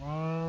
Wow.